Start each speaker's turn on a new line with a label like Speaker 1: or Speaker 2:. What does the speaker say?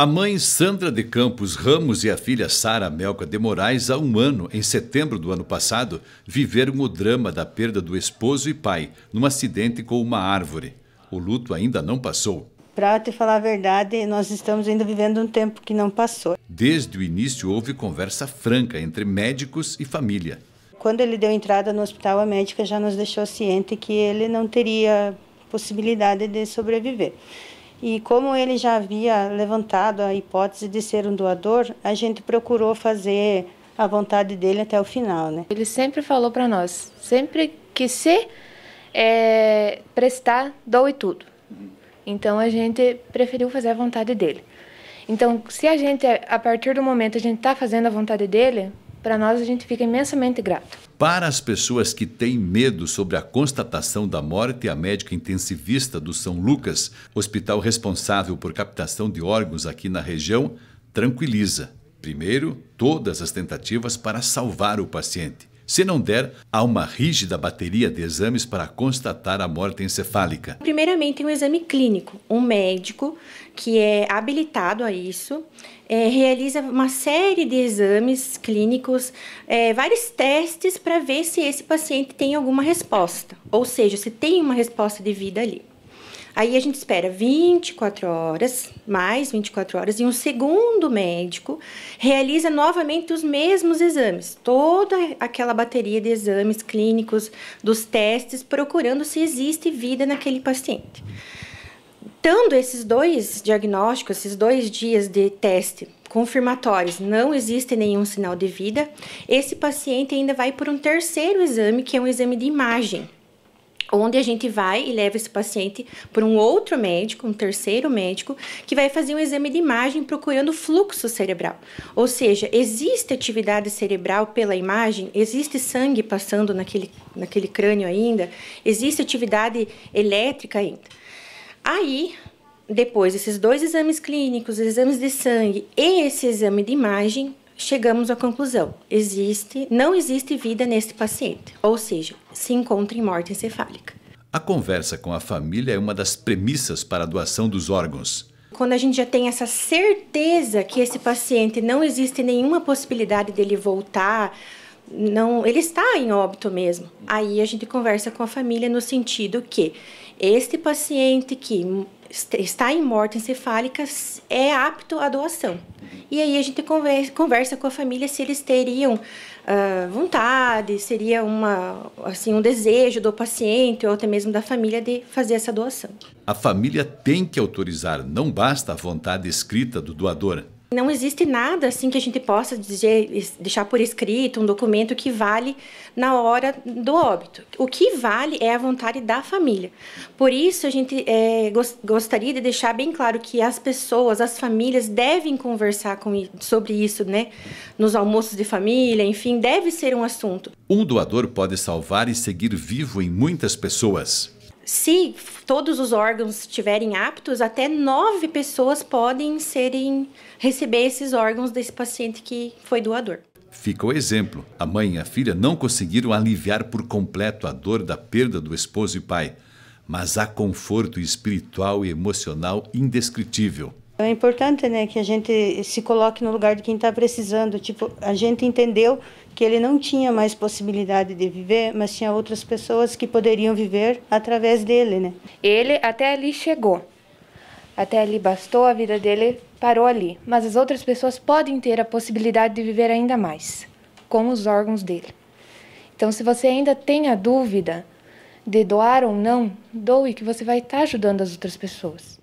Speaker 1: A mãe Sandra de Campos Ramos e a filha Sara Melca de Moraes, há um ano, em setembro do ano passado, viveram o drama da perda do esposo e pai num acidente com uma árvore. O luto ainda não passou.
Speaker 2: Para te falar a verdade, nós estamos ainda vivendo um tempo que não passou.
Speaker 1: Desde o início houve conversa franca entre médicos e família.
Speaker 2: Quando ele deu entrada no hospital, a médica já nos deixou ciente que ele não teria possibilidade de sobreviver. E como ele já havia levantado a hipótese de ser um doador, a gente procurou fazer a vontade dele até o final, né?
Speaker 3: Ele sempre falou para nós, sempre que se é, prestar, doe tudo. Então a gente preferiu fazer a vontade dele. Então, se a gente, a partir do momento a gente está fazendo a vontade dele, para nós a gente fica imensamente grato.
Speaker 1: Para as pessoas que têm medo sobre a constatação da morte, a médica intensivista do São Lucas, hospital responsável por captação de órgãos aqui na região, tranquiliza. Primeiro, todas as tentativas para salvar o paciente. Se não der, há uma rígida bateria de exames para constatar a morte encefálica.
Speaker 4: Primeiramente, um exame clínico. Um médico que é habilitado a isso é, realiza uma série de exames clínicos, é, vários testes para ver se esse paciente tem alguma resposta, ou seja, se tem uma resposta de vida ali. Aí a gente espera 24 horas, mais 24 horas, e um segundo médico realiza novamente os mesmos exames, toda aquela bateria de exames clínicos, dos testes, procurando se existe vida naquele paciente. Tendo esses dois diagnósticos, esses dois dias de teste confirmatórios, não existe nenhum sinal de vida, esse paciente ainda vai por um terceiro exame, que é um exame de imagem onde a gente vai e leva esse paciente para um outro médico, um terceiro médico, que vai fazer um exame de imagem procurando fluxo cerebral. Ou seja, existe atividade cerebral pela imagem, existe sangue passando naquele, naquele crânio ainda, existe atividade elétrica ainda. Aí, depois desses dois exames clínicos, exames de sangue e esse exame de imagem, chegamos à conclusão: existe, não existe vida neste paciente, ou seja, se encontra em morte encefálica.
Speaker 1: A conversa com a família é uma das premissas para a doação dos órgãos.
Speaker 4: Quando a gente já tem essa certeza que esse paciente não existe nenhuma possibilidade dele voltar, não, ele está em óbito mesmo. Aí a gente conversa com a família no sentido que este paciente que está em morte encefálica é apto à doação. E aí a gente conversa, com a família se eles teriam uh, vontade, seria uma, assim, um desejo do paciente ou até mesmo da família de fazer essa doação.
Speaker 1: A família tem que autorizar, não basta a vontade escrita do doador.
Speaker 4: Não existe nada assim que a gente possa dizer, deixar por escrito um documento que vale na hora do óbito. O que vale é a vontade da família. Por isso a gente é, gostaria de deixar bem claro que as pessoas, as famílias devem conversar com, sobre isso, né? Nos almoços de família, enfim, deve ser um assunto.
Speaker 1: Um doador pode salvar e seguir vivo em muitas pessoas.
Speaker 4: Se todos os órgãos estiverem aptos, até nove pessoas podem serem receber esses órgãos desse paciente que foi doador.
Speaker 1: Fica o exemplo: a mãe e a filha não conseguiram aliviar por completo a dor da perda do esposo e pai, mas há conforto espiritual e emocional indescritível.
Speaker 2: É importante, né, que a gente se coloque no lugar de quem está precisando. Tipo, a gente entendeu que ele não tinha mais possibilidade de viver, mas tinha outras pessoas que poderiam viver através dele, né?
Speaker 3: Ele até ali chegou. Até ali bastou, a vida dele parou ali. Mas as outras pessoas podem ter a possibilidade de viver ainda mais, com os órgãos dele. Então, se você ainda tem a dúvida de doar ou não, doe, que você vai estar ajudando as outras pessoas.